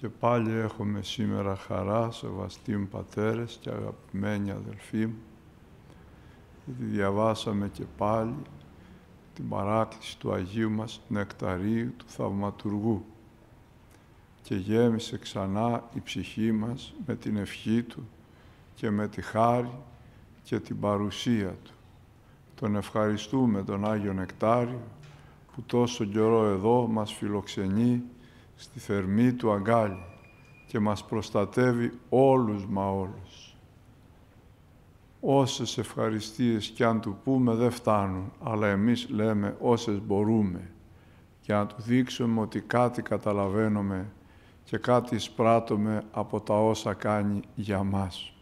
Και πάλι έχουμε σήμερα χαρά, σεβαστοί μου πατέρες και αγαπημένοι αδελφοί μου, γιατί διαβάσαμε και πάλι την παράκληση του Αγίου μας Νεκταρίου, του Θαυματουργού και γέμισε ξανά η ψυχή μας με την ευχή Του και με τη χάρη και την παρουσία Του. Τον ευχαριστούμε τον Άγιο Νεκτάριο που τόσο καιρό εδώ μας φιλοξενεί στη θερμή του αγκάλι και μας προστατεύει όλους μα όλους. Όσες ευχαριστίες κι αν του πούμε δεν φτάνουν, αλλά εμείς λέμε όσες μπορούμε για να του δείξουμε ότι κάτι καταλαβαίνουμε και κάτι σπράττουμε από τα όσα κάνει για μας.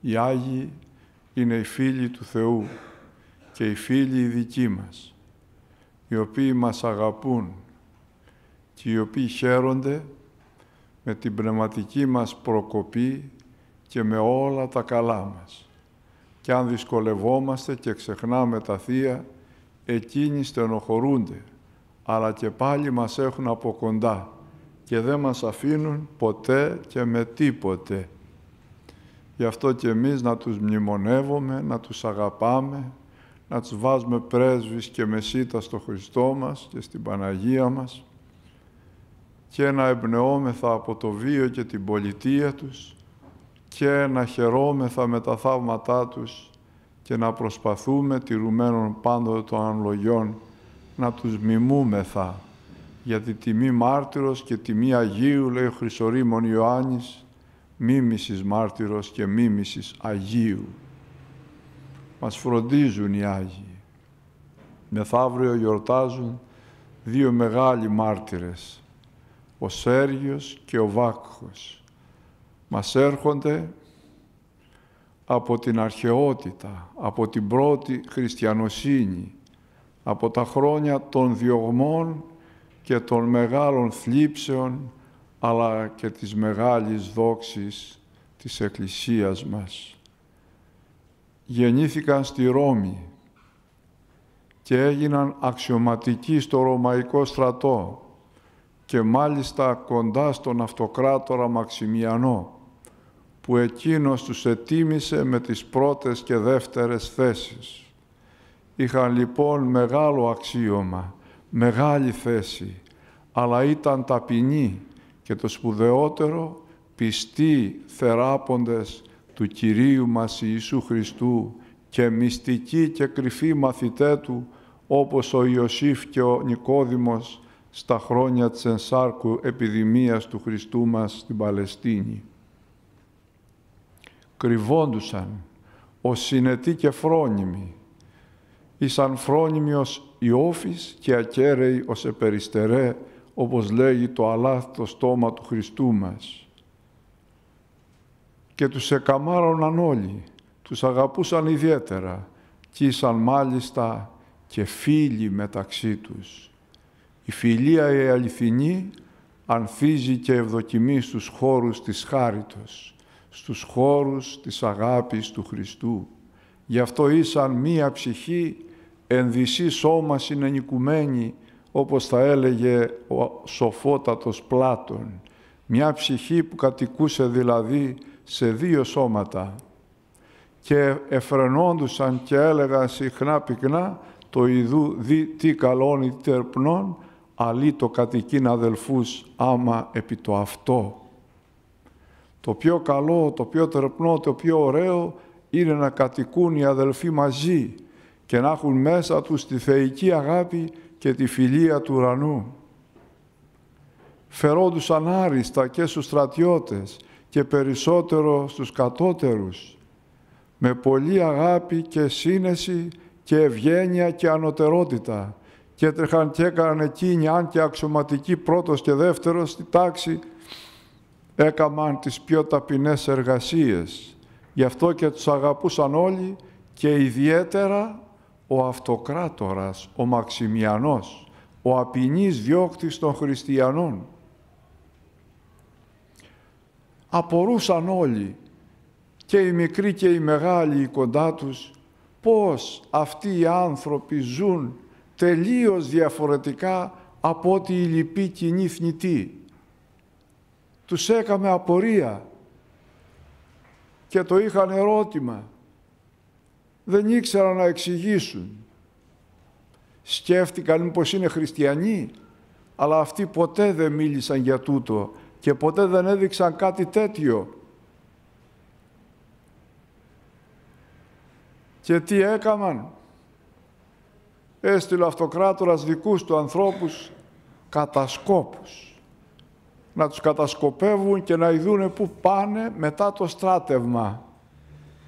Οι Άγιοι είναι οι φίλοι του Θεού και οι φίλοι οι δικοί μας, οι οποίοι μας αγαπούν και οι οποίοι χαίρονται με την πνευματική μας προκοπή και με όλα τα καλά μας. Και αν δυσκολευόμαστε και ξεχνάμε τα Θεία, εκείνοι στενοχωρούνται, αλλά και πάλι μας έχουν από κοντά και δεν μας αφήνουν ποτέ και με τίποτε. Γι' αυτό και εμείς να τους μνημονεύουμε, να τους αγαπάμε, να τους βάζουμε πρέσβεις και μεσίτα στο Χριστό μας και στην Παναγία μας και να εμπνεώμεθα από το βίο και την πολιτεία τους και να χαιρόμεθα με τα θαύματά τους και να προσπαθούμε τηρουμένων πάντοτε των ανλογιών να τους μιμούμεθα γιατί τιμή μάρτυρος και τιμή Αγίου, λέει ο Χρυσορήμων Ιωάννης, μίμησης μάρτυρος και μίμησης Αγίου. Μας φροντίζουν οι Άγιοι. Μεθαύριο γιορτάζουν δύο μεγάλοι μάρτυρες, ο Σέργιος και ο Βάκχος. Μας έρχονται από την αρχαιότητα, από την πρώτη χριστιανοσύνη, από τα χρόνια των διωγμών και των μεγάλων θλίψεων, αλλά και της μεγάλης δόξης της Εκκλησίας μας. Γεννήθηκαν στη Ρώμη και έγιναν αξιωματικοί στο Ρωμαϊκό στρατό και μάλιστα κοντά στον αυτοκράτορα Μαξιμιανό, που εκείνος τους ετίμησε με τις πρώτες και δεύτερες θέσεις. Είχαν λοιπόν μεγάλο αξίωμα, μεγάλη θέση, αλλά ήταν ταπεινοί και το σπουδαιότερο πιστοί θεράποντες του Κυρίου μας Ιησού Χριστού και μυστικοί και κρυφοί μαθητέ Του, όπως ο Ιωσήφ και ο Νικόδημος στα χρόνια της ενσάρκου επιδημίας του Χριστού μας στην Παλαιστίνη. Κρυβόντουσαν ως συνετοί και φρόνιμοι, ήσαν φρόνιμοι ως Ιώφης και ακέραιοι ως επεριστερέ, όπως λέγει το αλάθητο στόμα του Χριστού μας. Και τους εκαμάρωναν όλοι, τους αγαπούσαν ιδιαίτερα και ήσαν μάλιστα και φίλοι μεταξύ τους. Η φιλία η αληθινή ανθίζει και ευδοκιμεί στους χώρους της χάριτος, στους χώρους της αγάπης του Χριστού. Γι' αυτό ήσαν μία ψυχή ενδυσή σώμα συνενικουμένη, όπως θα έλεγε ο σοφότατος Πλάτων, μια ψυχή που κατοικούσε δηλαδή σε δύο σώματα και εφρενόντουσαν και έλεγαν συχνά πυκνά το ιδού δι τι καλόν τερπνών αλλή το κατοικήν αδελφούς άμα επί το αυτό. Το πιο καλό, το πιο τερπνό, το πιο ωραίο είναι να κατοικούν οι αδελφοί μαζί και να έχουν μέσα τους τη θεϊκή αγάπη και τη φιλία του ουρανού. Φερόντουσαν άριστα και στους στρατιώτες και περισσότερο στους κατώτερους, με πολλή αγάπη και σύνεση και ευγένεια και ανωτερότητα και έτρεχαν και έκαναν εκείνοι, αν και αξιωματικοί πρώτος και δεύτερος στη τάξη, έκαναν τις πιο ταπεινές εργασίες. Γι' αυτό και τους αγαπούσαν όλοι και ιδιαίτερα ο αυτοκράτορας, ο Μαξιμιανός, ο απεινής διώκτης των χριστιανών. Απορούσαν όλοι, και οι μικροί και οι μεγάλοι κοντά τους, πώς αυτοί οι άνθρωποι ζουν τελείως διαφορετικά από ότι η λυπή κοινή θνητή. Τους έκαμε απορία και το είχαν ερώτημα. Δεν ήξεραν να εξηγήσουν. Σκέφτηκαν πως είναι χριστιανοί, αλλά αυτοί ποτέ δεν μίλησαν για τούτο και ποτέ δεν έδειξαν κάτι τέτοιο. Και τι έκαναν. Έστειλε ο αυτοκράτορας δικούς του ανθρώπους κατασκόπους. Να τους κατασκοπεύουν και να ειδούνε πού πάνε μετά το στράτευμα.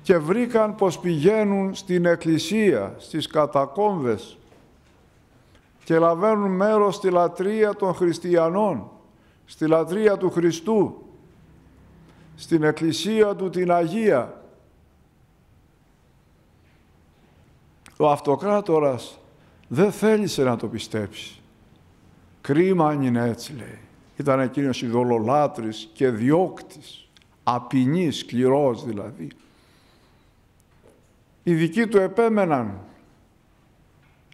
Και βρήκαν πως πηγαίνουν στην εκκλησία, στις κατακόμβες και λαβαίνουν μέρος στη λατρεία των χριστιανών, στη λατρεία του Χριστού, στην εκκλησία του την Αγία. Ο αυτοκράτορας δεν θέλησε να το πιστέψεις. Κρίμα αν είναι έτσι λέει. Ήταν εκείνος ειδωλολάτρης και διώκτης, απεινής, σκληρός δηλαδή. Οι δικοί του επέμεναν,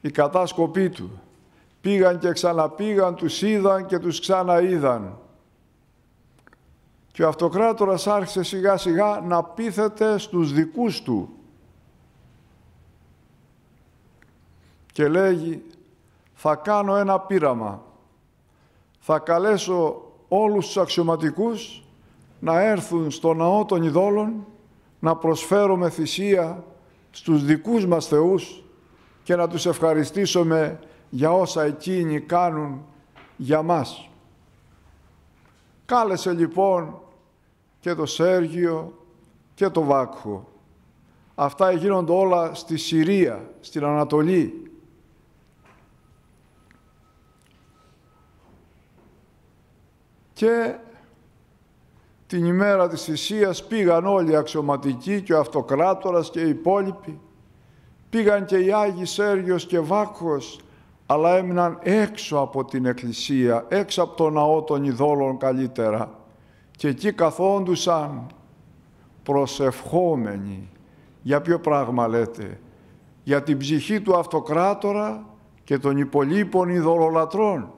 η κατάσκοπή του. Πήγαν και ξαναπήγαν, τους είδαν και τους ξαναείδαν. Και ο αυτοκράτορας άρχισε σιγά σιγά να πείθεται στους δικούς του. Και λέγει, θα κάνω ένα πείραμα. Θα καλέσω όλους τους αξιωματικούς να έρθουν στο ναό των ειδόλων, να προσφέρουμε θυσία στους δικούς μας θεούς και να τους ευχαριστήσουμε για όσα εκείνοι κάνουν για μας. Κάλεσε λοιπόν και το Σέργιο και το Βάκχο. Αυτά γίνονται όλα στη Συρία, στην Ανατολή. Και την ημέρα της θυσίας πήγαν όλοι οι αξιωματικοί και ο αυτοκράτορας και οι υπόλοιποι. Πήγαν και οι Άγιοι Σέργιος και Βάκχος αλλά έμειναν έξω από την εκκλησία, έξω από το ναό των ειδόλων καλύτερα και εκεί καθόντουσαν προσευχόμενοι. Για ποιο πράγμα λέτε, για την ψυχή του αυτοκράτορα και των υπολείπων ειδωλολατρών.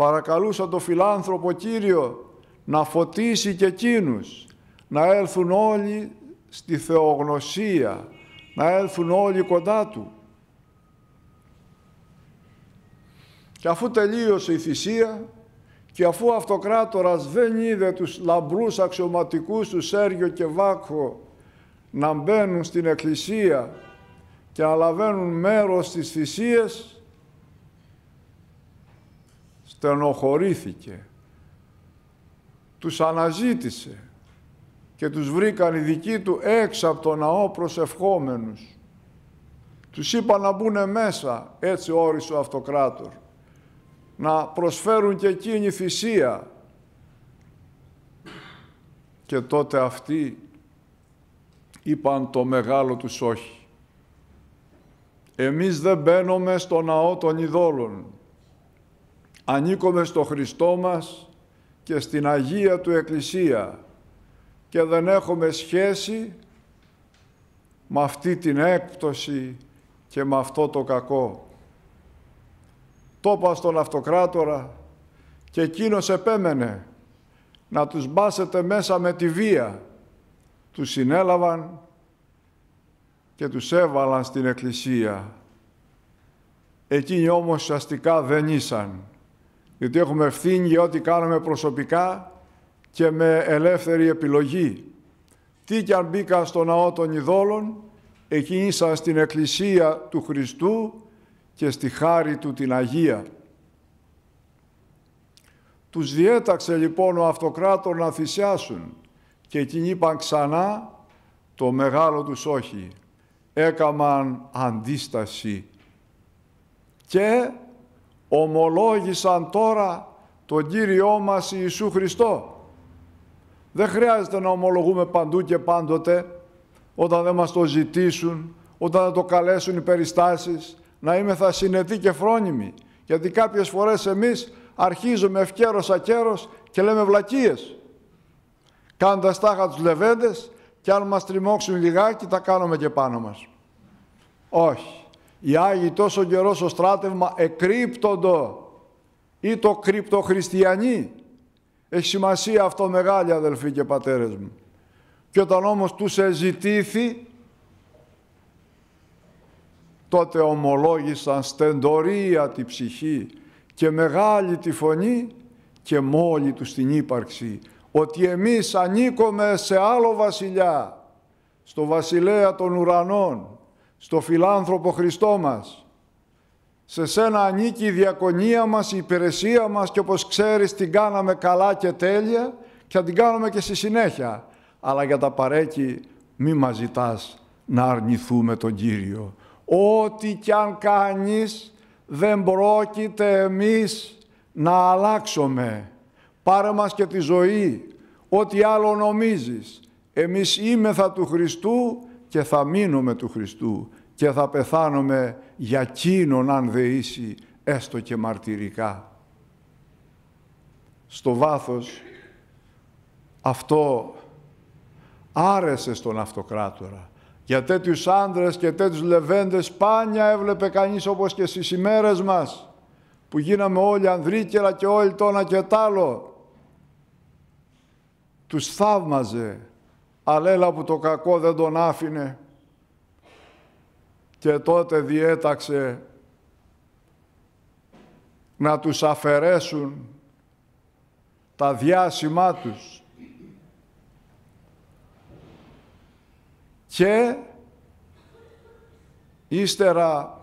Παρακαλούσαν το φιλάνθρωπο Κύριο να φωτίσει και εκείνους, να έλθουν όλοι στη θεογνωσία, να έλθουν όλοι κοντά Του. Και αφού τελείωσε η θυσία και αφού ο αυτοκράτορας δεν είδε τους λαμπρούς αξιωματικούς του Σέργιο και Βάκχο να μπαίνουν στην εκκλησία και να λαβαίνουν μέρος στις θυσίες, στενοχωρήθηκε. Τους αναζήτησε και τους βρήκαν οι δικοί του έξω από τον ναό προσευχόμενους. Τους είπα να μπουν μέσα, έτσι όρισε ο αυτοκράτορ να προσφέρουν και εκείνη θυσία. Και τότε αυτοί είπαν το μεγάλο τους όχι. Εμείς δεν μπαίνουμε στο ναό των ειδόλων. Ανήκουμε στο Χριστό μας και στην Αγία Του Εκκλησία και δεν έχουμε σχέση με αυτή την έκπτωση και με αυτό το κακό. Το είπα στον αυτοκράτορα και εκείνος επέμενε να τους μπάσετε μέσα με τη βία. Τους συνέλαβαν και τους έβαλαν στην εκκλησία. Εκείνοι όμως ουσιαστικά δεν ήσαν. Γιατί έχουμε ευθύνη για ό,τι κάνουμε προσωπικά και με ελεύθερη επιλογή. Τι κι αν μπήκα στο ναό των ειδόλων, εκείνοι ήσαν στην εκκλησία του Χριστού και στη χάρη Του την Αγία. Τους διέταξε λοιπόν ο αυτοκράτορ να θυσιάσουν και εκείνοι είπαν ξανά το μεγάλο τους όχι. Έκαμαν αντίσταση και ομολόγησαν τώρα τον Κύριό μας Ιησού Χριστό. Δεν χρειάζεται να ομολογούμε παντού και πάντοτε όταν δεν μας το ζητήσουν, όταν δεν το καλέσουν οι περιστάσεις, να είμαι θα συνετοί και φρόνιμοι. Γιατί κάποιες φορές εμείς αρχίζουμε ευκαίρος ακέρος και λέμε βλακίες. Κάνοντας τάχα τους λεβέντες και αν μας τριμώξουν λιγάκι τα κάνουμε και πάνω μας. Όχι. Οι Άγιοι τόσο καιρό στο στράτευμα εκρύπτοντο. ή το κρυπτοχριστιανοί. Έχει σημασία αυτό μεγάλη αδελφοί και πατέρες μου. Και όταν όμως τους εζητήθη, τότε ομολόγησαν στεντορία τη ψυχή και μεγάλη τη φωνή και μόλι τους την ύπαρξη ότι εμείς ανήκουμε σε άλλο βασιλιά, στο βασιλέα των ουρανών, στο φιλάνθρωπο Χριστό μας. Σε σένα ανήκει η διακονία μας, η υπηρεσία μας και όπως ξέρεις την κάναμε καλά και τέλεια και θα την κάνουμε και στη συνέχεια. Αλλά για τα παρέκει μη μας ζητάς να αρνηθούμε τον Κύριο. Ό,τι κι αν κάνεις δεν πρόκειται εμείς να αλλάξουμε. Πάρε μας και τη ζωή, ό,τι άλλο νομίζεις. Εμείς είμεθα του Χριστού και θα μείνουμε του Χριστού και θα πεθάνουμε για εκείνον αν δεήσει έστω και μαρτυρικά. Στο βάθος αυτό άρεσε στον αυτοκράτορα. Για τέτοιους άντρες και τέτοιους λεβέντες σπάνια έβλεπε κανείς όπως και στις ημέρες μας που γίναμε όλοι ανδρίκερα και όλοι το ένα και τ' άλλο. Τους θαύμαζε, αλλά έλα που το κακό δεν τον άφηνε. Και τότε διέταξε να τους αφαιρέσουν τα διάσημά τους. Και ύστερα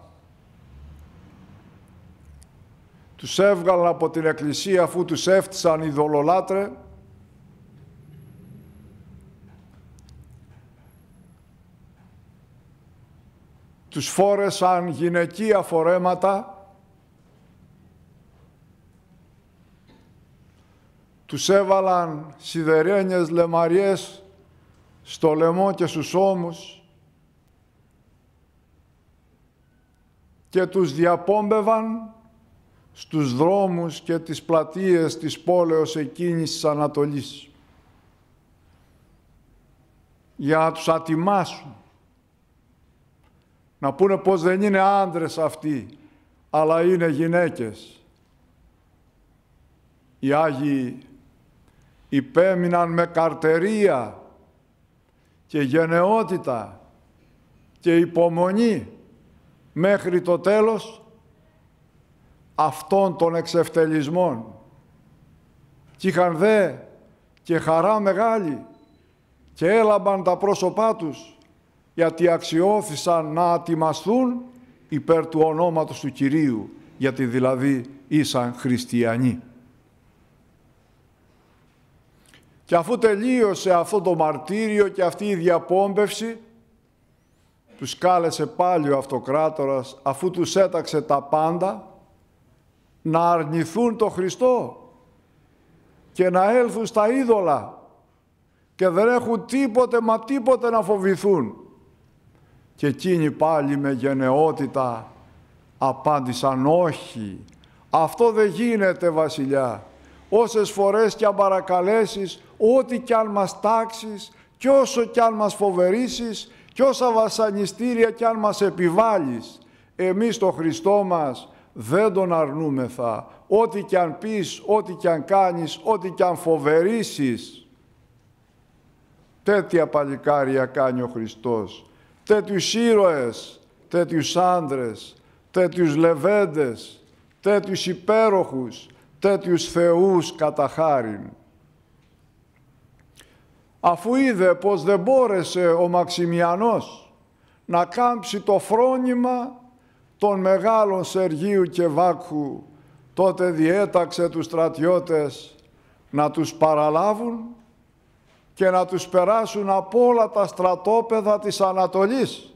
τους έβγαλαν από την εκκλησία αφού τους έφτισαν οι δολολάτρε τους φόρεσαν γυναικεία φορέματα. Τους έβαλαν σιδερένιες λεμαριές στο λαιμό και στους ώμους και τους διαπόμπευαν στους δρόμους και τις πλατείες της πόλεως εκείνης της Ανατολής για να τους ατιμάσουν να πούνε πως δεν είναι άντρες αυτοί αλλά είναι γυναίκες οι Άγιοι υπέμειναν με καρτερία και γενναιότητα και υπομονή μέχρι το τέλος αυτών των εξευτελισμών. Και είχαν δε και χαρά μεγάλη και έλαμπαν τα πρόσωπά τους γιατί αξιώθησαν να ατιμαστούν υπέρ του ονόματος του Κυρίου, γιατί δηλαδή ήσαν χριστιανοί. Και αφού τελείωσε αυτό το μαρτύριο και αυτή η διαπόμπευση, τους κάλεσε πάλι ο αυτοκράτορας, αφού τους έταξε τα πάντα, να αρνηθούν το Χριστό και να έλθουν στα είδωλα και δεν έχουν τίποτε μα τίποτε να φοβηθούν. Και εκείνοι πάλι με γενναιότητα απάντησαν όχι. Αυτό δεν γίνεται βασιλιά. Όσες φορές κι αν παρακαλέσεις, ό,τι κι αν μας τάξεις, κι όσο κι αν μας φοβερίσεις, κι όσα βασανιστήρια κι αν μας επιβάλλεις, εμείς το Χριστό μας δεν τον αρνούμεθα. Ό,τι κι αν πεις, ό,τι κι αν κάνεις, ό,τι κι αν φοβερίσεις. Τέτοια παλικάρια κάνει ο Χριστός. Τέτοιους ήρωες, τέτοιους άντρες, τέτοιους λεβέντες, τέτοιους υπέροχους, τέτοιους θεούς κατά χάριν. Αφού είδε πως δεν μπόρεσε ο Μαξιμιανός να κάμψει το φρόνημα των μεγάλων Σεργίου και Βάκχου, τότε διέταξε τους στρατιώτες να τους παραλάβουν και να τους περάσουν από όλα τα στρατόπεδα της Ανατολής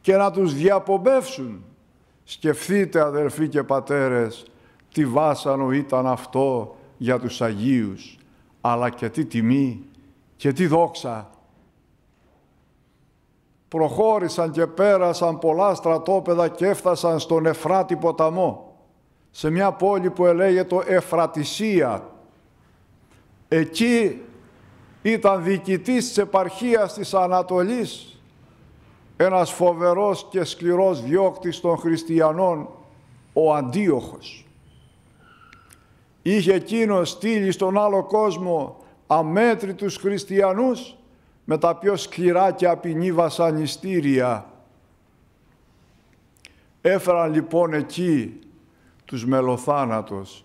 και να τους διαπομπεύσουν. Σκεφτείτε αδερφοί και πατέρες, τι βάσανο ήταν αυτό για τους Αγίους, αλλά και τι τιμή και τι δόξα προχώρησαν και πέρασαν πολλά στρατόπεδα και έφτασαν στον Εφράτη ποταμό, σε μια πόλη που ελέγεται Εφρατισία. Εκεί ήταν διοικητής της επαρχίας της Ανατολής, ένας φοβερός και σκληρός διώκτης των χριστιανών, ο Αντίοχος. Είχε εκείνο στείλει στον άλλο κόσμο αμέτρητους χριστιανούς με τα πιο σκληρά και απεινή βασανιστήρια. Έφεραν λοιπόν εκεί τους μελοθάνατος,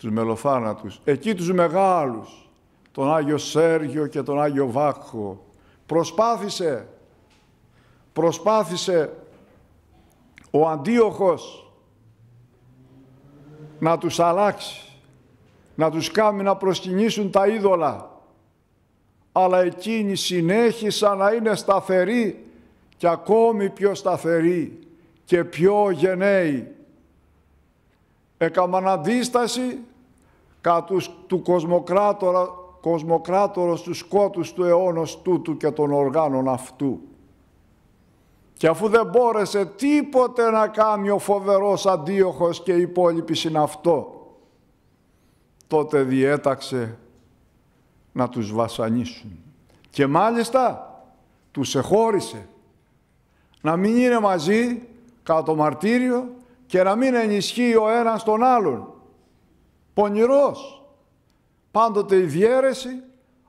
τους μελοθάνατους, εκεί τους μεγάλους, τον Άγιο Σέργιο και τον Άγιο Βάκχο. Προσπάθησε, προσπάθησε ο Αντίοχος να τους αλλάξει, να τους κάνει να προσκυνήσουν τα είδωλα. Αλλά εκείνοι συνέχισαν να είναι σταθεροί και ακόμη πιο σταθεροί και πιο γενναίοι. Έκαναν αντίσταση κάτω του κοσμοκράτορα, κοσμοκράτορος του σκότους του αιώνος τούτου και των οργάνων αυτού. Και αφού δεν μπόρεσε τίποτε να κάνει ο φοβερός αντίοχος και οι υπόλοιποι αυτό, τότε διέταξε να τους βασανίσουν. Και μάλιστα τους εχώρισε να μην είναι μαζί κάτω μαρτύριο και να μην ενισχύει ο ένας τον άλλον. Πονηρός. Πάντοτε η διέρεση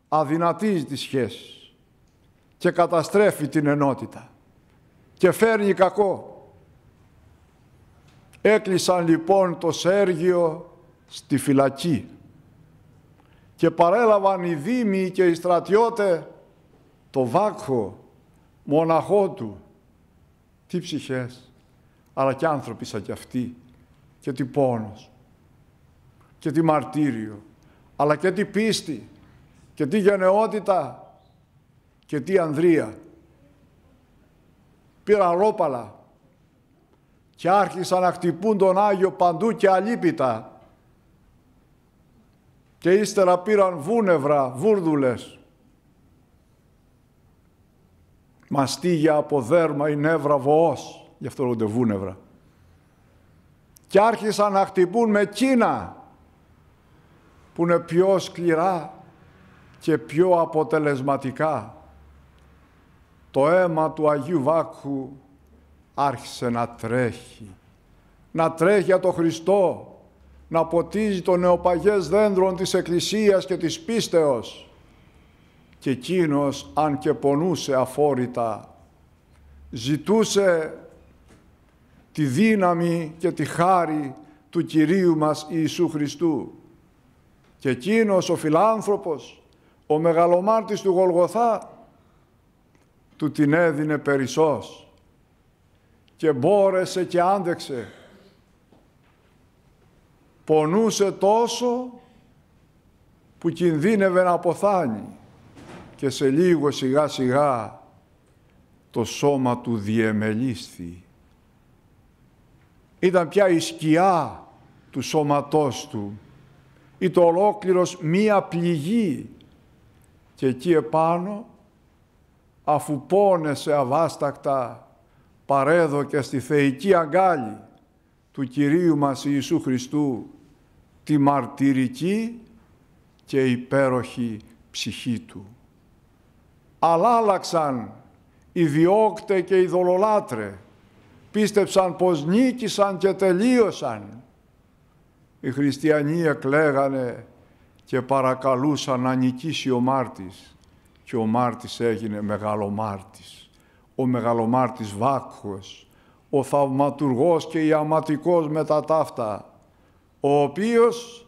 αδυνατίζει τις σχέσεις και καταστρέφει την ενότητα και φέρνει κακό. Έκλεισαν λοιπόν το Σέργιο στη φυλακή και παρέλαβαν οι δήμοι και οι στρατιώτε το βάκχο μοναχό του. Τι ψυχές, αλλά και άνθρωποι σαν κι αυτοί και τι πόνος και τι μαρτύριο, αλλά και τι πίστη και τι γενναιότητα και τι ανδρεία πήραν ρόπαλα και άρχισαν να χτυπούν τον Άγιο παντού και αλίπητα. Και ύστερα πήραν βούνευρα, βούρδουλες. Μαστίγια από δέρμα ή νεύρα βοός, γι' αυτό λέγονται βούνευρα. Και άρχισαν να χτυπούν με κίνα, που είναι πιο σκληρά και πιο αποτελεσματικά το αίμα του Αγίου Βάκχου άρχισε να τρέχει. Να τρέχει για το Χριστό, να ποτίζει το νεοπαγές δέντρων της Εκκλησίας και της πίστεως. Και εκείνος αν και πονούσε αφόρητα, ζητούσε τη δύναμη και τη χάρη του Κυρίου μας Ιησού Χριστού. Και εκείνος ο φιλάνθρωπος, ο μεγαλομάρτης του Γολγοθά, του την έδινε περισσός και μπόρεσε και άντεξε. Πονούσε τόσο που κινδύνευε να αποθάνει και σε λίγο σιγά σιγά το σώμα του διεμελίσθη. Ήταν πια η σκιά του σώματός του ή το ολόκληρος μία πληγή και εκεί επάνω αφού πόνεσε αβάστακτα παρέδοκε στη θεϊκή αγκάλη του Κυρίου μας Ιησού Χριστού τη μαρτυρική και υπέροχη ψυχή Του. Αλλά άλλαξαν οι διώκτε και οι δολολάτρε, πίστεψαν πως νίκησαν και τελείωσαν. Οι χριστιανοί εκλέγανε και παρακαλούσαν να νικήσει ο μάρτης και ο Μάρτης έγινε μεγαλομάρτης. Ο μεγαλομάρτης Βάκχος, ο θαυματουργός και ιαματικός με τα ταύτα, ο οποίος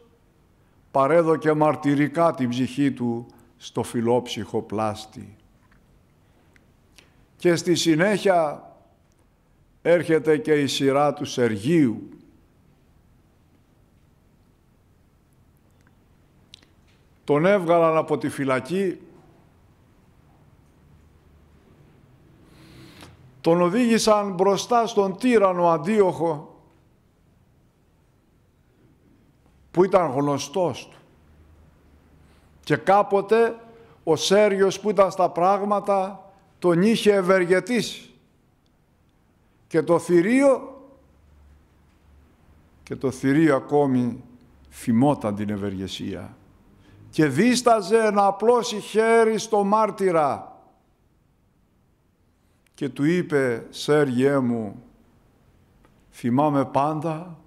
παρέδοκε μαρτυρικά την ψυχή του στο φιλόψυχο πλάστη. Και στη συνέχεια έρχεται και η σειρά του Σεργίου. Τον έβγαλαν από τη φυλακή τον οδήγησαν μπροστά στον τύρανο Αντίοχο που ήταν γνωστός του. Και κάποτε ο Σέριος που ήταν στα πράγματα τον είχε ευεργετήσει. Και το θηρίο και το θηρίο ακόμη θυμόταν την ευεργεσία και δίσταζε να απλώσει χέρι στο μάρτυρα και του είπε «Σέργιέ μου, θυμάμαι πάντα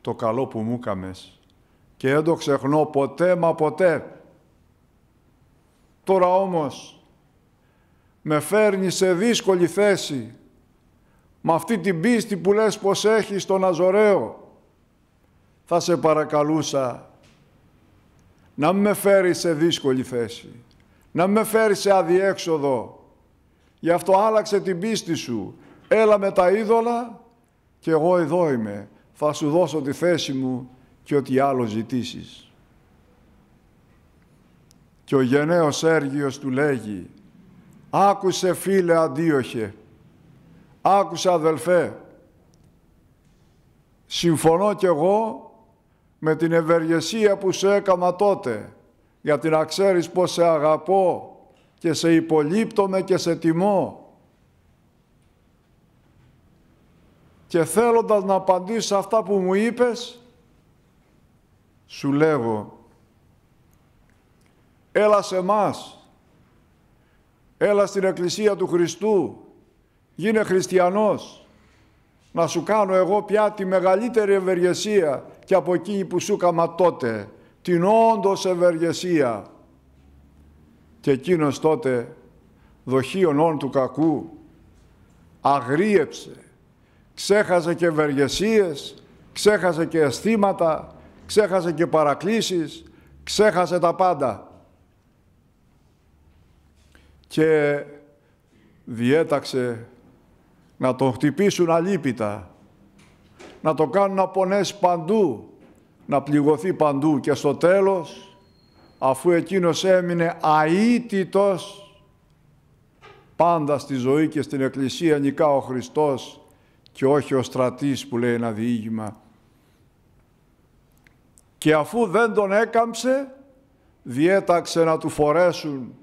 το καλό που μου έκαμες και δεν το ξεχνώ ποτέ μα ποτέ. Τώρα όμως με φέρνει σε δύσκολη θέση με αυτή την πίστη που λες πως έχεις στον Αζωραίο. Θα σε παρακαλούσα να μην με φέρει σε δύσκολη θέση, να μην με φέρει σε αδιέξοδο. Γι' αυτό άλλαξε την πίστη σου. Έλα με τα είδωλα και εγώ εδώ είμαι. Θα σου δώσω τη θέση μου και ό,τι άλλο ζητήσεις. Και ο γενναίος Σέργιος του λέγει «Άκουσε φίλε αντίοχε, άκουσε αδελφέ, συμφωνώ κι εγώ με την ευεργεσία που σε έκανα τότε, γιατί να ξέρεις πως σε αγαπώ και σε υπολείπτομαι και σε τιμώ. Και θέλοντας να απαντήσω αυτά που μου είπες, σου λέγω, έλα σε μας, έλα στην Εκκλησία του Χριστού, γίνε χριστιανός, να σου κάνω εγώ πια τη μεγαλύτερη ευεργεσία και από εκείνη που σου έκαμα τότε, την όντως ευεργεσία. Και εκείνος τότε, δοχείων όν του κακού, αγρίεψε, ξέχασε και ευεργεσίες, ξέχασε και αισθήματα, ξέχασε και παρακλήσεις, ξέχασε τα πάντα. Και διέταξε να τον χτυπήσουν αλίπητα, να το κάνουν να πονέσει παντού, να πληγωθεί παντού. Και στο τέλος, αφού εκείνος έμεινε αίτητος, πάντα στη ζωή και στην Εκκλησία νικά ο Χριστός και όχι ο στρατής που λέει ένα διήγημα. Και αφού δεν τον έκαμψε, διέταξε να του φορέσουν,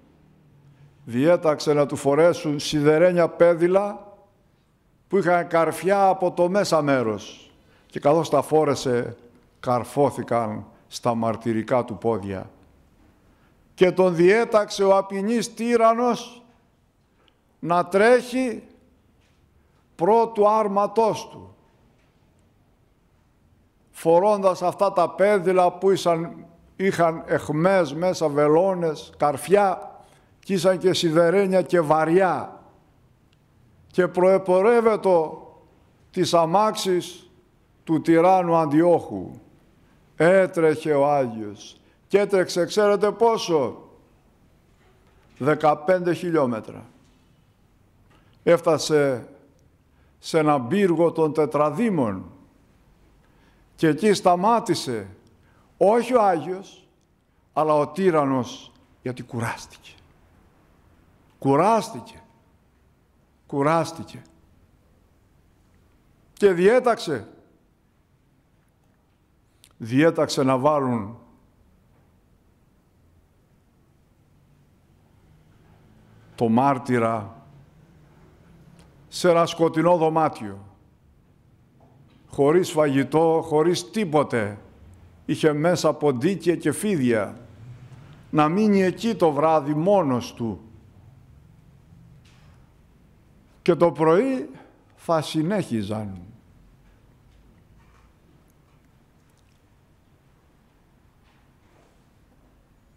διέταξε να του φορέσουν σιδερένια πέδιλα που είχαν καρφιά από το μέσα μέρος και καθώς τα φόρεσε καρφώθηκαν στα μαρτυρικά του πόδια. Και τον διέταξε ο απεινής τύρανος να τρέχει πρώτου άρματός του φορώντας αυτά τα πέδιλα που ήσαν, είχαν εχμές μέσα βελόνες, καρφιά και ήσαν και σιδερένια και βαριά και προεπορεύεται της αμάξης του τυράννου Αντιόχου. Έτρεχε ο Άγιος και έτρεξε ξέρετε πόσο; 15 χιλιόμετρα. Έφτασε σε ένα πύργο των τετραδήμων και εκεί σταμάτησε όχι ο Άγιος αλλά ο τύρανος γιατί κουράστηκε. Κουράστηκε κουράστηκε. Και διέταξε. Διέταξε να βάλουν το μάρτυρα σε ένα σκοτεινό δωμάτιο. Χωρίς φαγητό, χωρίς τίποτε. Είχε μέσα ποντίκια και φίδια. Να μείνει εκεί το βράδυ μόνος του και το πρωί θα συνέχιζαν.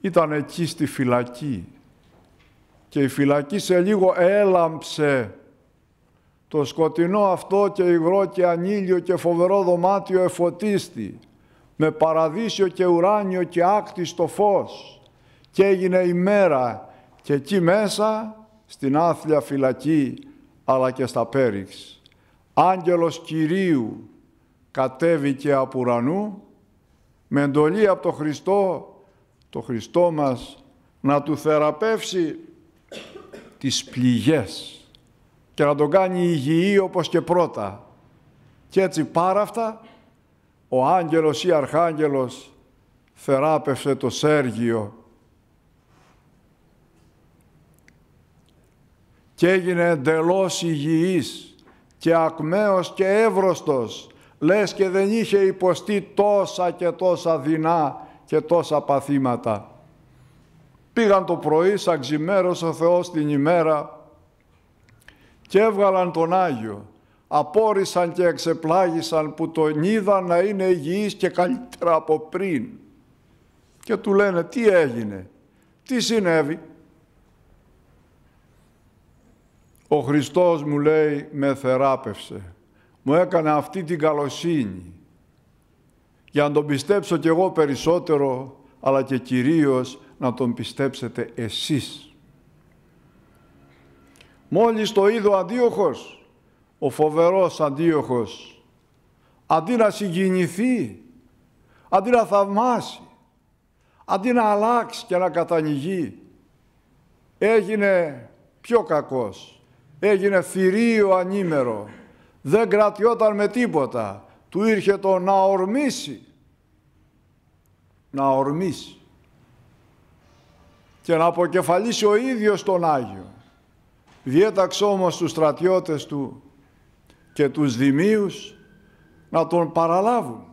Ήταν εκεί στη φυλακή. Και η φυλακή σε λίγο έλαμψε. Το σκοτεινό αυτό και υγρό και ανήλιο και φοβερό δωμάτιο εφωτίστη. Με παραδείσιο και ουράνιο και άκτιστο φως. Και έγινε ημέρα και εκεί μέσα στην άθλια φυλακή αλλά και στα πέριξ. Άγγελος Κυρίου κατέβηκε από ουρανού με εντολή από το Χριστό, το Χριστό μας, να του θεραπεύσει τις πληγές και να τον κάνει υγιή όπως και πρώτα. Και έτσι πάρα αυτά, ο άγγελος ή αρχάγγελος θεράπευσε το Σέργιο και έγινε εντελώς υγιής και ακμαίος και εύρωστος, λες και δεν είχε υποστεί τόσα και τόσα δεινά και τόσα παθήματα. Πήγαν το πρωί, σαν ξημέρος ο Θεός την ημέρα και έβγαλαν τον Άγιο. Απόρρισαν και εξεπλάγησαν που τον είδαν να είναι υγιής και καλύτερα από πριν. και του λένε τι έγινε, τι συνέβη; Ο Χριστός μου λέει με θεράπευσε, μου έκανε αυτή την καλοσύνη. Για να τον πιστέψω κι εγώ περισσότερο αλλά και κυρίως να τον πιστέψετε εσείς. Μόλις το είδε ο Αντίοχος, ο φοβερός Αντίοχος, αντί να συγκινηθεί, αντί να θαυμάσει, αντί να αλλάξει και να κατανοηγεί, έγινε πιο κακός, έγινε θηρίο ανήμερο, δεν κρατιόταν με τίποτα, του ήρχε το να ορμήσει, να ορμήσει. Και να αποκεφαλίσει ο ίδιος τον Άγιο. Διέταξε όμως τους στρατιώτες του και τους δημίους να τον παραλάβουν.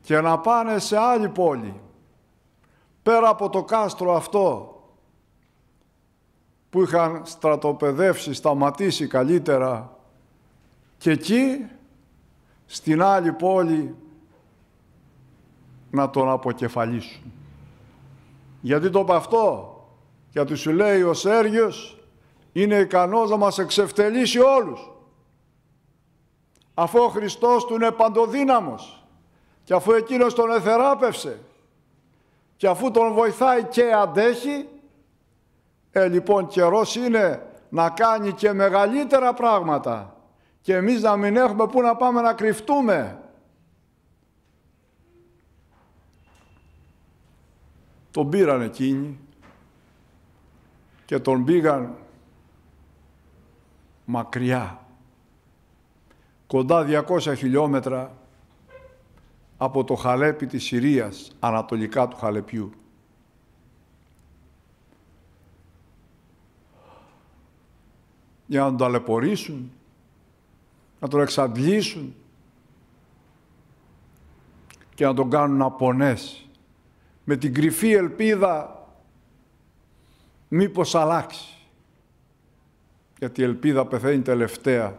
Και να πάνε σε άλλη πόλη. Πέρα από το κάστρο αυτό που είχαν στρατοπεδεύσει, σταματήσει καλύτερα και εκεί στην άλλη πόλη να τον αποκεφαλίσουν. Γιατί το είπα αυτό, γιατί σου λέει ο Σέργιος είναι ικανός να μας εξευτελίσει όλους. Αφού ο Χριστός του είναι παντοδύναμος και αφού εκείνος τον εθεράπευσε και αφού τον βοηθάει και αντέχει, ε λοιπόν καιρός είναι να κάνει και μεγαλύτερα πράγματα και εμείς να μην έχουμε πού να πάμε να κρυφτούμε. Τον πήραν εκείνοι και τον πήγαν μακριά, κοντά 200 χιλιόμετρα από το Χαλέπι της Συρίας, ανατολικά του Χαλεπιού. Για να τον ταλαιπωρήσουν, να τον εξαντλήσουν και να τον κάνουν να πονέσει με την κρυφή ελπίδα μήπως αλλάξει. Γιατί η ελπίδα πεθαίνει τελευταία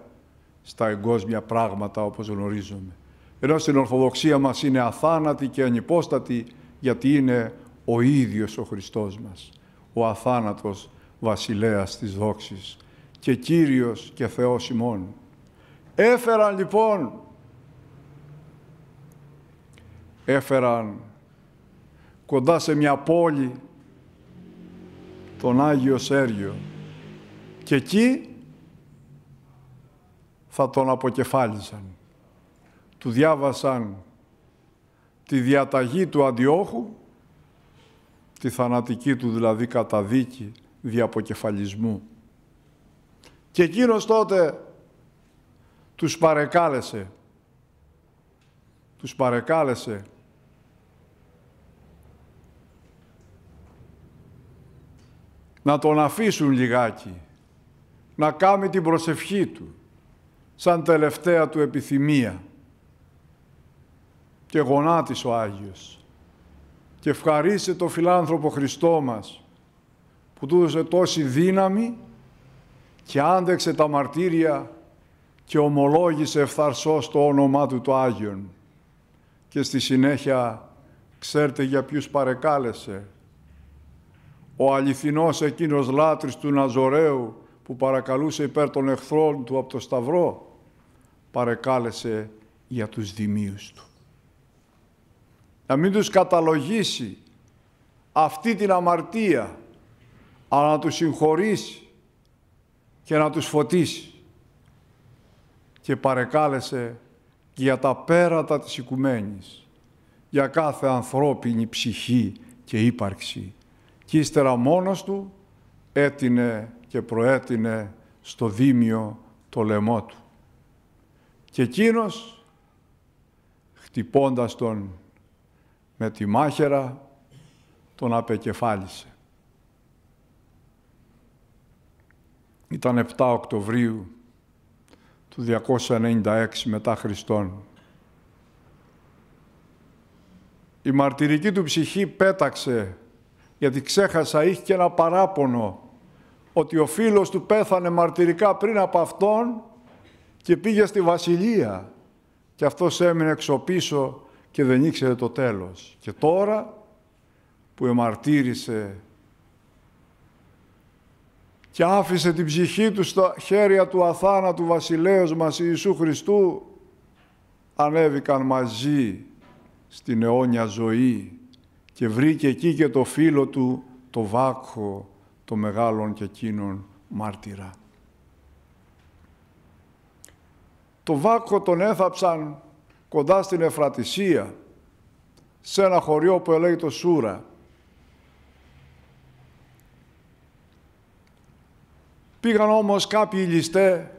στα εγκόσμια πράγματα όπως γνωρίζουμε. Ενώ στην Ορθοδοξία μας είναι αθάνατη και ανυπόστατη γιατί είναι ο ίδιος ο Χριστός μας, ο αθάνατος βασιλέας της δόξης και Κύριος και Θεός ημών. Έφεραν λοιπόν, έφεραν κοντά σε μια πόλη τον Άγιο Σέργιο και εκεί θα τον αποκεφάλισαν. Του διάβασαν τη διαταγή του Αντιόχου, τη θανατική του δηλαδή καταδίκη διαποκεφαλισμού. Και εκείνος τότε τους παρεκάλεσε, τους παρεκάλεσε. Να τον αφήσουν λιγάκι, να κάνει την προσευχή του, σαν τελευταία του επιθυμία. Και γονάτισε ο Άγιος. Και ευχαρίσε το φιλάνθρωπο Χριστό μας που του έδωσε τόση δύναμη και άντεξε τα μαρτύρια και ομολόγησε ευθαρσώς το όνομά του το Άγιον. Και στη συνέχεια ξέρετε για ποιους παρεκάλεσε ο αληθινός εκείνος λάτρης του Ναζωραίου που παρακαλούσε υπέρ των εχθρών του από το Σταυρό, παρεκάλεσε για τους δημίους του. Να μην τους καταλογίσει αυτή την αμαρτία, αλλά να τους συγχωρήσει και να τους φωτίσει. Και παρεκάλεσε για τα πέρατα της οικουμένης, για κάθε ανθρώπινη ψυχή και ύπαρξη και ύστερα μόνος του έτεινε και προέτεινε στο δίμιο το λαιμό του. Και εκείνος, χτυπώντας τον με τη μάχαιρα, τον απεκεφάλισε. Ήταν 7 Οκτωβρίου του 296 μετά Χριστόν. Η μαρτυρική του ψυχή πέταξε γιατί ξέχασα, είχε και ένα παράπονο ότι ο φίλος του πέθανε μαρτυρικά πριν από αυτόν και πήγε στη βασιλεία και αυτός έμεινε εξωπίσω και δεν ήξερε το τέλος. Και τώρα που εμαρτύρησε και άφησε την ψυχή του στα χέρια του αθάνατου βασιλέως μας Ιησού Χριστού, ανέβηκαν μαζί στην αιώνια ζωή και βρήκε εκεί και το φίλο του, το βάκχο, το μεγάλον και εκείνον μάρτυρα. Το βάκχο τον έθαψαν κοντά στην Εφρατησία, σε ένα χωριό που το Σούρα. Πήγαν όμως κάποιοι ληστέ,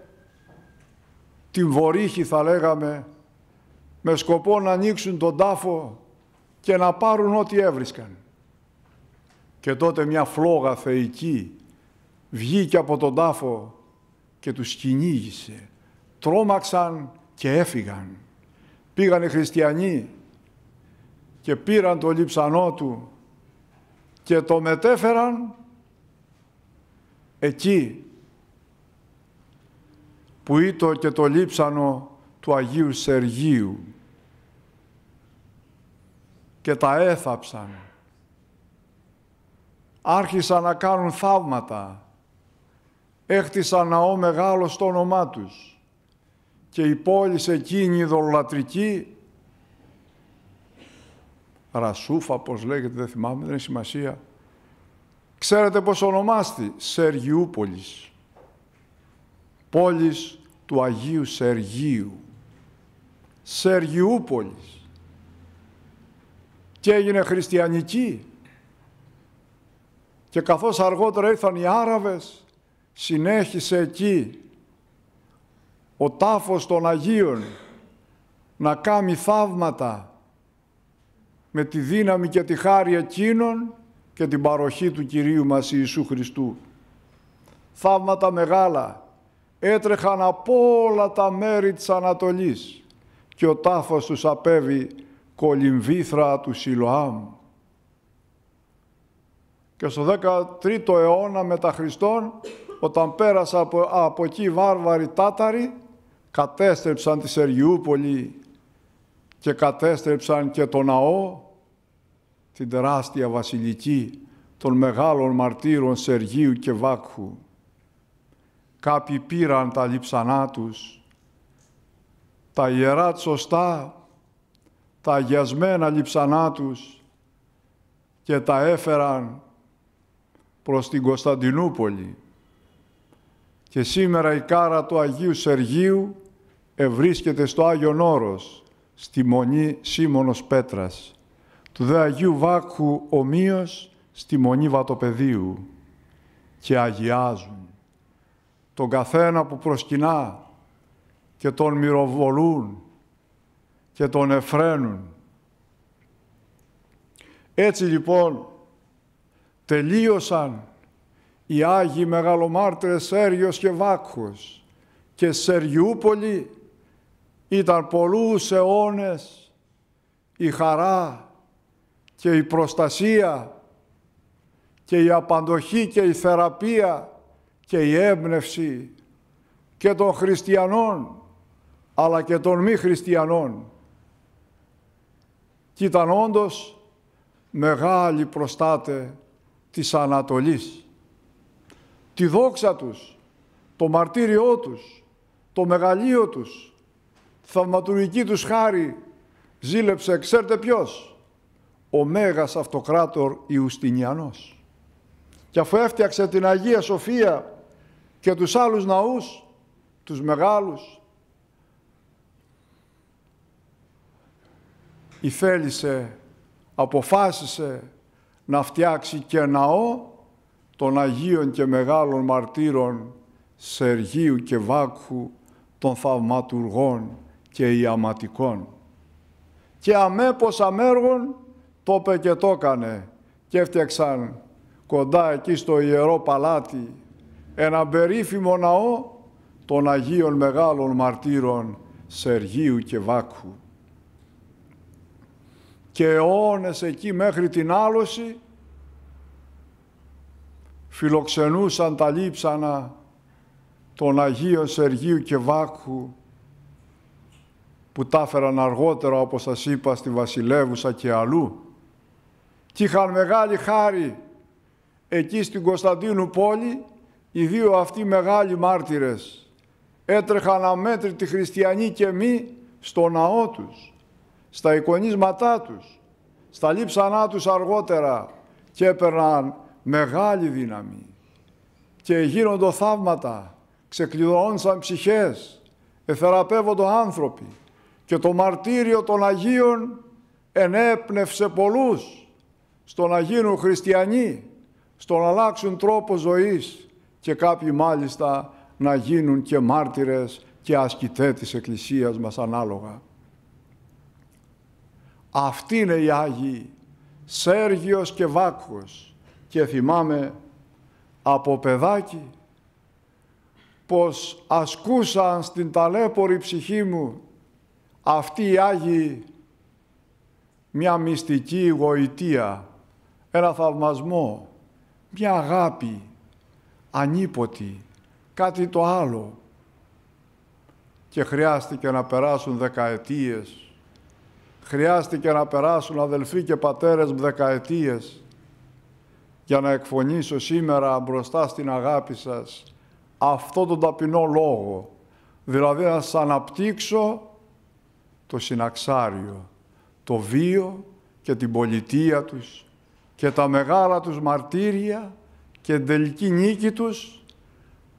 την βορύχη θα λέγαμε, με σκοπό να ανοίξουν τον τάφο και να πάρουν ό,τι έβρισκαν. Και τότε μια φλόγα θεϊκή βγήκε από τον τάφο και τους κυνήγησε. Τρόμαξαν και έφυγαν. Πήγαν οι χριστιανοί και πήραν το λείψανό του και το μετέφεραν εκεί που ήταν και το λείψανο του Αγίου Σεργίου και τα έθαψαν. Άρχισαν να κάνουν θαύματα. Έχτισαν ναό μεγάλος στο όνομά τους. Και η πόλη σε εκείνη η δολολατρική, Ρασούφα, πώς λέγεται, δεν θυμάμαι, δεν έχει σημασία. Ξέρετε πώς ονομάστη, Σεργιούπολης. Πόλης του Αγίου Σεργίου. Σεργιούπολης και έγινε χριστιανική. Και καθώς αργότερα ήρθαν οι Άραβες, συνέχισε εκεί ο τάφος των Αγίων να κάνει θαύματα με τη δύναμη και τη χάρη εκείνων και την παροχή του Κυρίου μας Ιησού Χριστού. Θαύματα μεγάλα έτρεχαν από όλα τα μέρη της Ανατολής και ο τάφος τους απέβη κολυμβήθρα του Σιλοάμ. Και στο 13ο αιώνα μετά Χριστόν, όταν πέρασα από, από εκεί οι βάρβαροι Τάταροι, κατέστρεψαν τη Σεργιούπολη και κατέστρεψαν και το ναό, την τεράστια βασιλική των μεγάλων μαρτύρων Σεργίου και Βάκχου. Κάποιοι πήραν τα λειψανά τους, τα ιερά τσοστά τα αγιασμένα λειψανά τους και τα έφεραν προς την Κωνσταντινούπολη. Και σήμερα η κάρα του Αγίου Σεργίου ευρίσκεται στο Άγιον Όρος, στη Μονή Σίμωνος Πέτρας, του δε Αγίου Βάκχου ομοίως στη Μονή Βατοπεδίου. Και αγιάζουν τον καθένα που προσκυνά και τον μυροβολούν και τον εφραίνουν. Έτσι λοιπόν τελείωσαν οι Άγιοι Μεγαλομάρτυρες Σέργιος και Βάκχος και Σεργιούπολη ήταν πολλούς αιώνες η χαρά και η προστασία και η απαντοχή και η θεραπεία και η έμπνευση και των χριστιανών αλλά και των μη χριστιανών και ήταν όντως μεγάλοι προστάτε της Ανατολής. Τη δόξα τους, το μαρτύριό τους, το μεγαλείο τους, θαυματουργική τους χάρη ζήλεψε, ξέρετε ποιος, ο Μέγας Αυτοκράτορ Ιουστινιανός. Και αφού έφτιαξε την Αγία Σοφία και τους άλλους ναούς, τους μεγάλους, θέλησε, αποφάσισε να φτιάξει και ναό των Αγίων και Μεγάλων Μαρτύρων Σεργίου και Βάκχου, των θαυματουργών και ιαματικών. Και αμέπως αμέργων το είπε και το έκανε και έφτιαξαν κοντά εκεί στο Ιερό Παλάτι ένα περίφημο ναό των Αγίων Μεγάλων Μαρτύρων Σεργίου και Βάκχου και αιώνες εκεί μέχρι την άλωση φιλοξενούσαν τα λείψανα των Αγίων Σεργίου και Βάκου που τα έφεραν αργότερα όπως σας είπα στη Βασιλεύουσα και αλλού. Και είχαν μεγάλη χάρη εκεί στην Κωνσταντίνου πόλη οι δύο αυτοί μεγάλοι μάρτυρες έτρεχαν αμέτρητοι χριστιανοί και μη στο ναό τους, στα εικονίσματά τους, στα λείψανά τους αργότερα και έπαιρναν μεγάλη δύναμη. Και γίνονται θαύματα, ξεκλειδώνσαν ψυχές, εθεραπεύονται άνθρωποι και το μαρτύριο των Αγίων ενέπνευσε πολλούς στο να γίνουν χριστιανοί, στο να αλλάξουν τρόπο ζωής και κάποιοι μάλιστα να γίνουν και μάρτυρες και ασκητές της Εκκλησίας μας ανάλογα. Αυτοί είναι οι Άγιοι, Σέργιος και Βάκχος και θυμάμαι από παιδάκι πως ασκούσαν στην ταλέπορη ψυχή μου αυτοί οι Άγιοι μια μυστική γοητεία, ένα θαυμασμό, μια αγάπη ανίποτη, κάτι το άλλο. Και χρειάστηκε να περάσουν δεκαετίες, χρειάστηκε να περάσουν αδελφοί και πατέρες μου δεκαετίες. Για να εκφωνήσω σήμερα μπροστά στην αγάπη σας αυτό τον ταπεινό λόγο, δηλαδή να σας αναπτύξω το συναξάριο, το βίο και την πολιτεία τους και τα μεγάλα τους μαρτύρια και την τελική νίκη τους,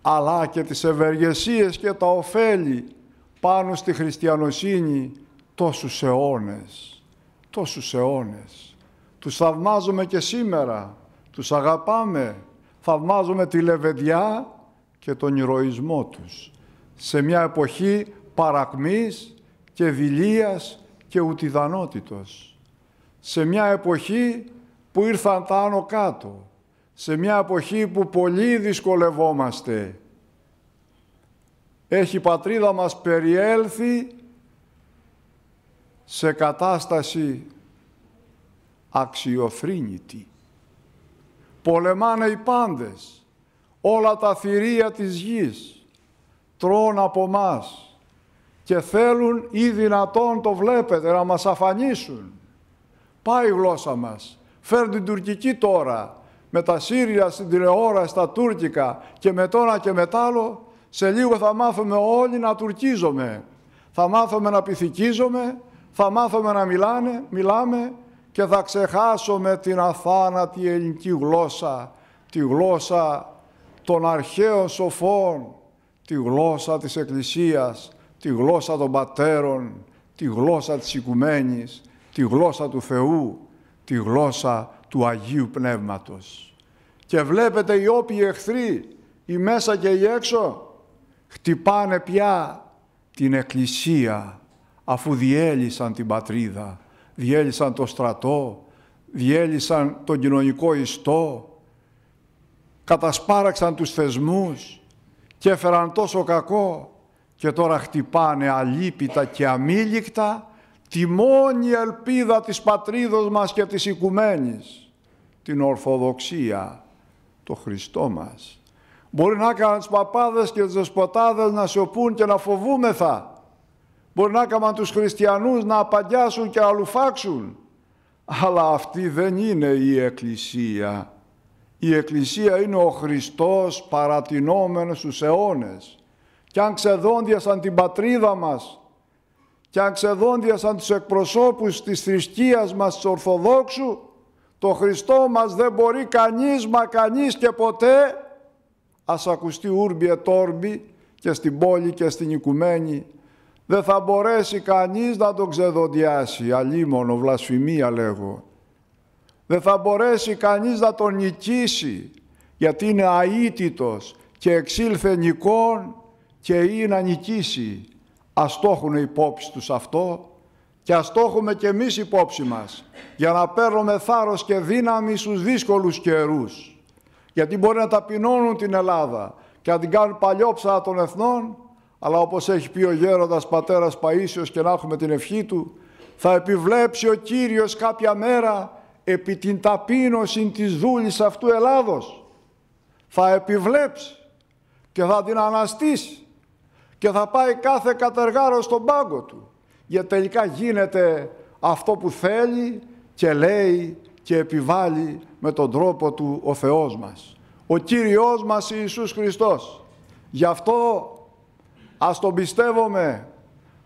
αλλά και τις ευεργεσίες και τα ωφέλη πάνω στη χριστιανοσύνη τόσους αιώνες, τόσους αιώνες. Τους θαυμάζουμε και σήμερα, τους αγαπάμε, θαυμάζουμε τη λεβεδιά και τον ηρωισμό τους σε μια εποχή παρακμής και δηλίας και ουτιδανότητος. Σε μια εποχή που ήρθαν τα άνω κάτω. Σε μια εποχή που πολύ δυσκολευόμαστε. Έχει η πατρίδα μας περιέλθει σε κατάσταση αξιοθρύνητη. Πολεμάνε οι πάντες όλα τα θηρία της γης τρώνε από μας και θέλουν ή δυνατόν το βλέπετε να μας αφανίσουν. Πάει η γλώσσα μας. Φέρνει την τουρκική τώρα με τα Σύριας στην τηλεόραση, στα τουρκικά και με τώρα και με άλλο, σε λίγο θα μάθουμε όλοι να τουρκίζομαι. Θα μάθουμε να πυθικίζομαι, θα μάθουμε να μιλάνε, μιλάμε και θα ξεχάσουμε την αθάνατη ελληνική γλώσσα, τη γλώσσα των αρχαίων σοφών, τη γλώσσα της Εκκλησίας, τη γλώσσα των πατέρων, τη γλώσσα της οικουμένης, τη γλώσσα του Θεού, τη γλώσσα του Αγίου Πνεύματος. Και βλέπετε οι όποιοι εχθροί, οι μέσα και οι έξω, χτυπάνε πια την Εκκλησία, αφού διέλυσαν την πατρίδα, διέλυσαν το στρατό, διέλυσαν τον κοινωνικό ιστό, κατασπάραξαν τους θεσμούς και έφεραν τόσο κακό και τώρα χτυπάνε αλίπητα και αμήλικτα τη μόνη ελπίδα της πατρίδος μας και της οικουμένης, την Ορθοδοξία, το Χριστό μας. Μπορεί να έκαναν τους παπάδες και τους δεσποτάδες να σιωπούν και να φοβούμεθα. Μπορεί να έκαναν τους χριστιανούς να απαντιάσουν και να λουφάξουν. Αλλά αυτή δεν είναι η Εκκλησία η Εκκλησία είναι ο Χριστός παρατηνόμενος στους αιώνες. Και αν ξεδόντιασαν την πατρίδα μας και αν ξεδόντιασαν τους εκπροσώπους της θρησκείας μας της Ορθοδόξου, το Χριστό μας δεν μπορεί κανείς μα κανείς και ποτέ ας ακουστεί ούρμπι ετόρμπι και στην πόλη και στην οικουμένη δεν θα μπορέσει κανείς να τον ξεδοντιάσει, αλίμονο, βλασφημία λέγω. Δεν θα μπορέσει κανείς να τον νικήσει γιατί είναι αίτητος και εξήλθε νικών και ή να νικήσει. Ας το έχουν υπόψη τους αυτό και ας το έχουμε και εμείς υπόψη μας για να παίρνουμε θάρρος και δύναμη στους δύσκολους καιρούς. Γιατί μπορεί να ταπεινώνουν την Ελλάδα και να την κάνουν παλιόψα των εθνών αλλά όπως έχει πει ο γέροντας πατέρας Παΐσιος και να έχουμε την ευχή του θα επιβλέψει ο Κύριος κάποια μέρα επί την ταπείνωση της δούλης αυτού Ελλάδος θα επιβλέψει και θα την αναστήσει και θα πάει κάθε κατεργάρο στον πάγκο του γιατί τελικά γίνεται αυτό που θέλει και λέει και επιβάλλει με τον τρόπο του ο Θεός μας. Ο Κύριος μας Ιησούς Χριστός. Γι' αυτό ας τον πιστεύουμε,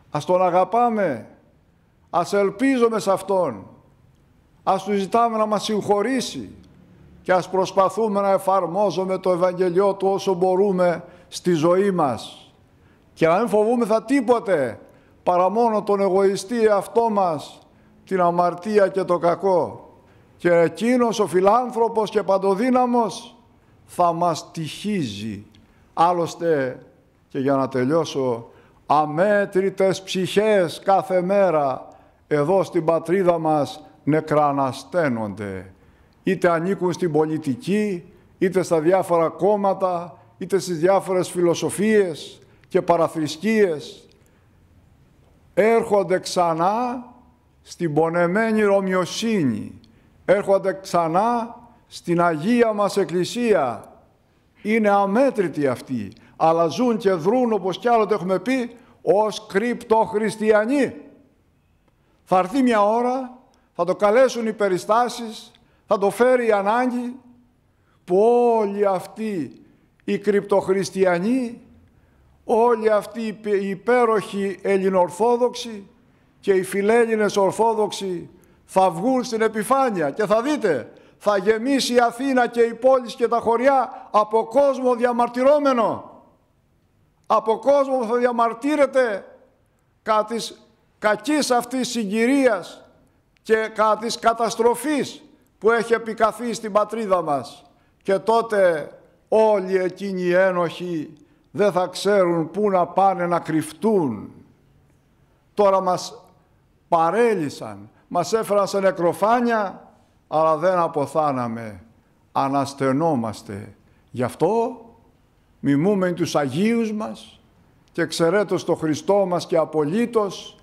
ας τον αγαπάμε, ας ελπίζουμε σε Αυτόν, ας του ζητάμε να μας συγχωρήσει και ας προσπαθούμε να εφαρμόζουμε το Ευαγγελιό Του όσο μπορούμε στη ζωή μας και να μην φοβούμεθα τίποτε παρά μόνο τον εγωιστή εαυτό μας, την αμαρτία και το κακό. Και εκείνος ο φιλάνθρωπος και παντοδύναμος θα μας τυχίζει. Άλλωστε, και για να τελειώσω, αμέτρητες ψυχές κάθε μέρα εδώ στην πατρίδα μας νεκρανασταίνονται. Είτε ανήκουν στην πολιτική, είτε στα διάφορα κόμματα, είτε στις διάφορες φιλοσοφίες και παραθρησκείες. Έρχονται ξανά στην πονεμένη Ρωμιοσύνη. Έρχονται ξανά στην Αγία μας Εκκλησία. Είναι αμέτρητοι αυτοί, αλλά ζουν και δρούν όπως κι άλλοτε έχουμε πει, ως κρυπτοχριστιανοί. Θα έρθει μια ώρα, θα το καλέσουν οι περιστάσεις, θα το φέρει η ανάγκη, που όλοι αυτοί οι κρυπτοχριστιανοί, όλοι αυτοί οι υπέροχοι Ελληνοορθόδοξοι και οι φιλέλληνες Ορθόδοξοι θα βγουν στην επιφάνεια και θα δείτε θα γεμίσει η Αθήνα και οι πόλεις και τα χωριά από κόσμο διαμαρτυρόμενο. Από κόσμο που θα διαμαρτύρεται κατά της κακής αυτής συγκυρίας και κατά της καταστροφής που έχει επικαθεί στην πατρίδα μας. Και τότε όλοι εκείνοι οι ένοχοι δεν θα ξέρουν πού να πάνε να κρυφτούν. Τώρα μας παρέλυσαν, μας έφεραν σε νεκροφάνια αλλά δεν αποθάναμε, αναστενόμαστε. Γι' αυτό μιμούμε τους Αγίους μας και ξερέτως το Χριστό μας και απολύτως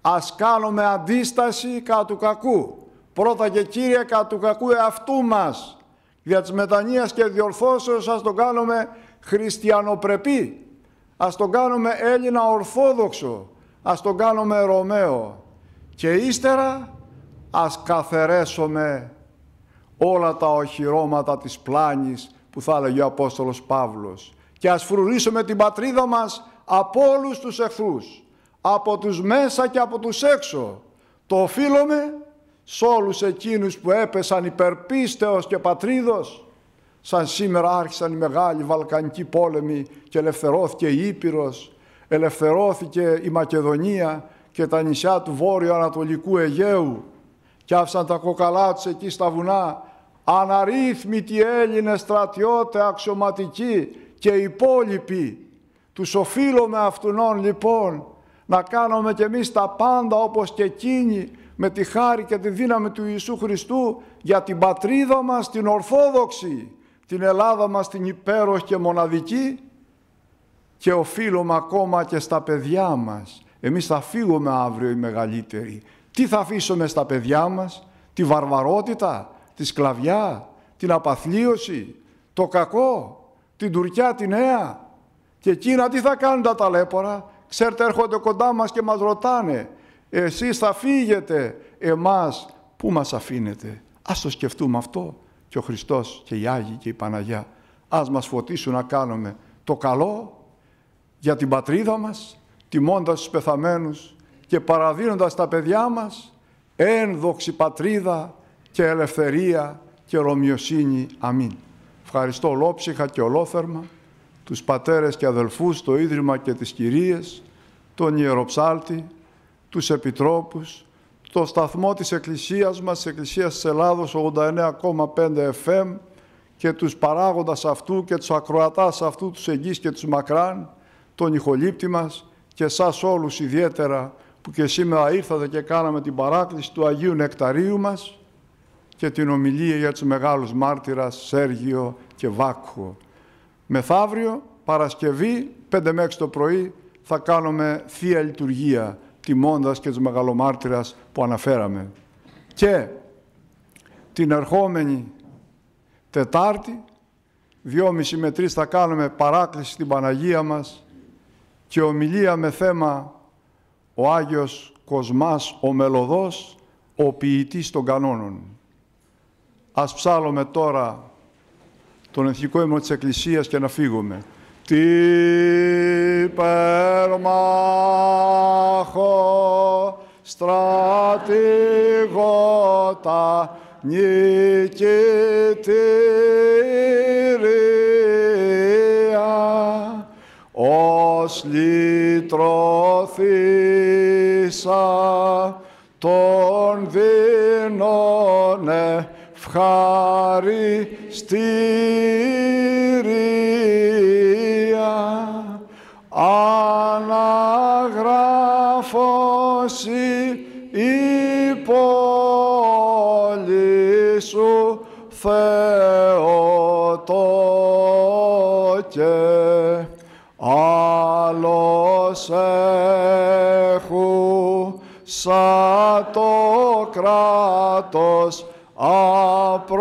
ας κάνουμε αντίσταση κατά του κακού. Πρώτα και κύρια κατά του κακού εαυτού μας. Δια της μετανοίας και διορθώσεως ας τον κάνουμε χριστιανοπρεπή. Ας τον κάνουμε Έλληνα Ορθόδοξο. Ας τον κάνουμε Ρωμαίο. Και ύστερα ας καθαιρέσουμε όλα τα οχυρώματα της πλάνης που θα έλεγε ο Απόστολος Παύλος και ας φρουρήσουμε την πατρίδα μας από όλους τους εχθρούς, από τους μέσα και από τους έξω. Το οφείλουμε σε όλους εκείνους που έπεσαν υπερπίστεως και πατρίδος, σαν σήμερα άρχισαν οι μεγάλοι Βαλκανικοί πόλεμοι και ελευθερώθηκε η Ήπειρος, ελευθερώθηκε η Μακεδονία και τα νησιά του Βόρειο Ανατολικού Αιγαίου και άφησαν τα κοκαλά τους εκεί στα βουνά αναρρύθμιτοι Έλληνες στρατιώτε αξιωματικοί και υπόλοιποι. Τους οφείλουμε αυτούν λοιπόν να κάνουμε κι εμείς τα πάντα όπως και εκείνοι με τη χάρη και τη δύναμη του Ιησού Χριστού για την πατρίδα μας την Ορθόδοξη, την Ελλάδα μας την υπέροχη και μοναδική και οφείλουμε ακόμα και στα παιδιά μας. Εμείς θα φύγουμε αύριο οι μεγαλύτεροι. Τι θα αφήσουμε στα παιδιά μας, τη βαρβαρότητα, τη σκλαβιά, την απαθλίωση, το κακό, την Τουρκιά τη νέα. Και εκείνα τι θα κάνουν τα ταλέπορα; Ξέρετε έρχονται κοντά μας και μας ρωτάνε εσείς θα φύγετε, εμάς; Πού μας αφήνετε; Ας το σκεφτούμε αυτό και ο Χριστός και οι Άγιοι και η Παναγιά. Ας μας φωτίσουν να κάνουμε το καλό για την πατρίδα μας, τιμώντας τους πεθαμένους και παραδίνοντας τα παιδιά μας ένδοξη πατρίδα και ελευθερία και ρωμιοσύνη. Αμήν. Ευχαριστώ ολόψυχα και ολόθερμα τους πατέρες και αδελφούς, το Ίδρυμα και τις Κυρίες, τον Ιεροψάλτη, τους Επιτρόπους, το σταθμό της Εκκλησίας μας, της Εκκλησίας της Ελλάδος 89,5 FM και τους παράγοντας αυτού και τους ακροατάς αυτού, τους εγγύς και τους μακράν, τον ηχολήπτη μας και εσάς όλους ιδιαίτερα που και σήμερα ήρθατε και κάναμε την παράκληση του Αγίου Νεκταρίου μας, και την ομιλία για τους μεγάλους μάρτυρας Σέργιο και Βάκχο. Μεθαύριο, Παρασκευή, 5 με 6 το πρωί, θα κάνουμε Θεία Λειτουργία, τιμώντας και τους μεγαλομάρτυρας που αναφέραμε. Και την ερχόμενη Τετάρτη, 2.30 με 3 θα κάνουμε παράκληση στην Παναγία μας και ομιλία με θέμα ο Άγιος Κοσμάς ο μελωδός, ο ποιητής των κανόνων. Ας ψάλουμε τώρα τον εθνικό ύμνο της Εκκλησίας και να φύγουμε. Τι περμάχο στρατηγότα νικητήρια. Ως λυτρωθήσα των δίνων ευχαριστήρια άλλος έχου σαν το κράτος απροσμάχητον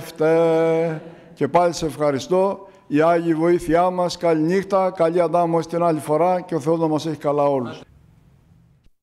ανήμφευτε. Και πάλι σε ευχαριστώ. Η Άγιη βοήθειά μας. Καλή νύχτα, καλή αντάμωση την άλλη φορά και ο Θεός να μας έχει καλά όλους.